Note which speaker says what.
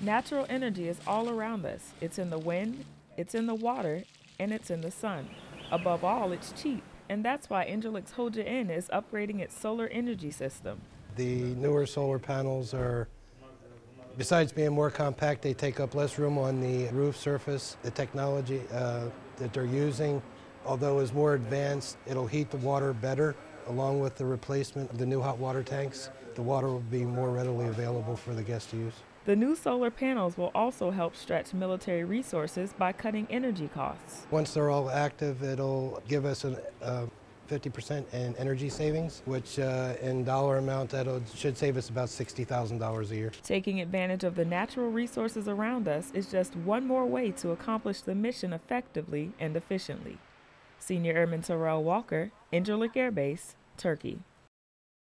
Speaker 1: Natural energy is all around us. It's in the wind, it's in the water, and it's in the sun. Above all, it's cheap, and that's why Incirlik's Hodja Inn is upgrading its solar energy system.
Speaker 2: The newer solar panels are, besides being more compact, they take up less room on the roof surface. The technology uh, that they're using, although is more advanced, it'll heat the water better along with the replacement of the new hot water tanks. The water will be more readily available for the guests to use.
Speaker 1: The new solar panels will also help stretch military resources by cutting energy costs.
Speaker 2: Once they're all active, it'll give us a uh, 50% in energy savings, which uh, in dollar amount, that should save us about $60,000 a year.
Speaker 1: Taking advantage of the natural resources around us is just one more way to accomplish the mission effectively and efficiently. Senior Airman Tarelle Walker, Incirlik Air Base, Turkey.